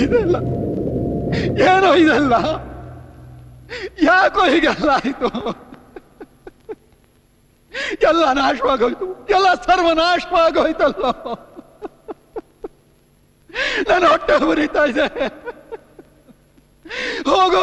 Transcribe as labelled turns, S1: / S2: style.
S1: ಹೀಗೆಲ್ಲ ಯಾಕೋ ಹೀಗೆಲ್ಲ ಆಯ್ತು? ಎಲ್ಲ ನಾಶವಾಗೋಯ್ತು. ಎಲ್ಲ ಸರ್ವನಾಶವಾಗೋಯ್ತಲ್ಲ? ನಾನು ಹೊಟ್ಟೆ ಉರಿತಾ ಇದೆ ಹೋಗು.